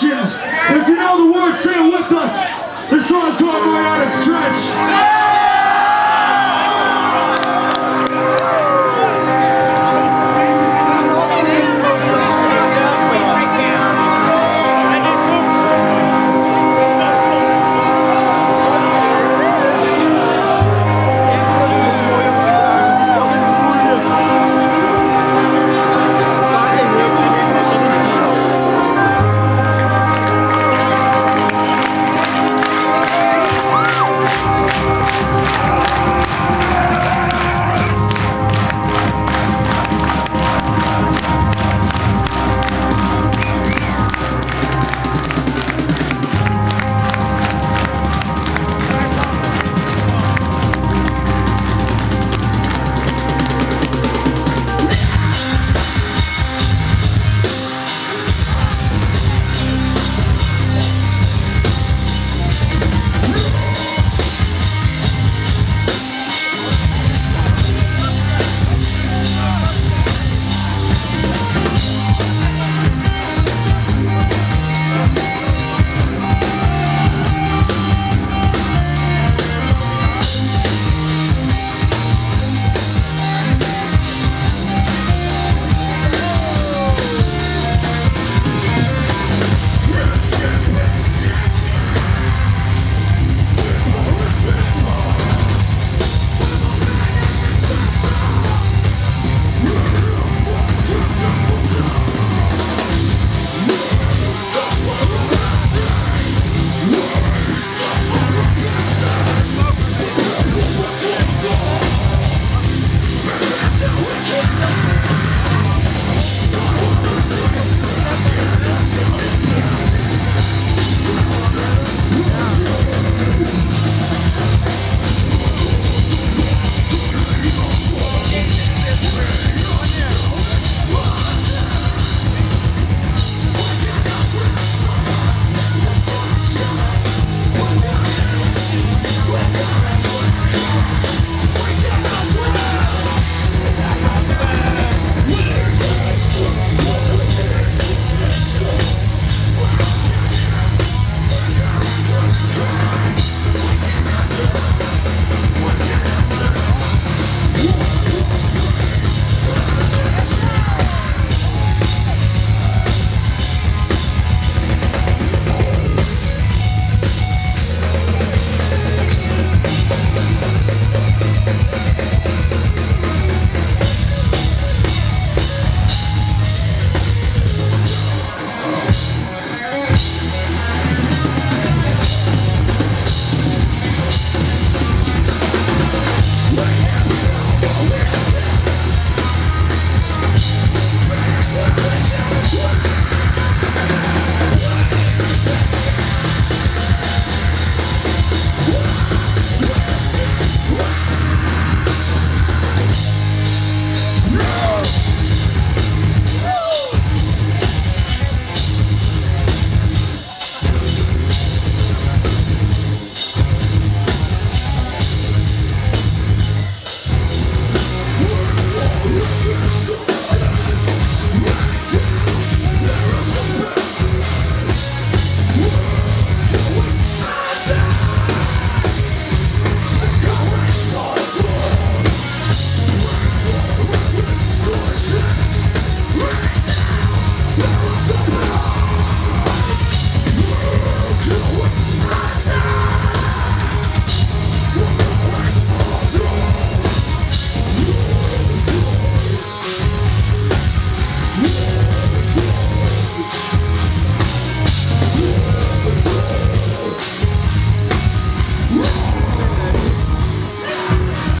Christians Yeah.